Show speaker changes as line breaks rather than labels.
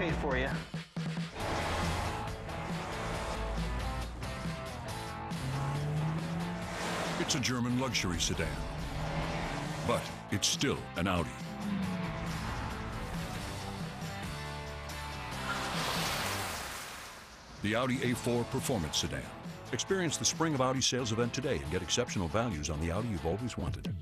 paid for you.
It's a German luxury sedan, but it's still an Audi. The Audi A4 Performance Sedan. Experience the Spring of Audi sales event today and get exceptional values on the Audi you've always wanted.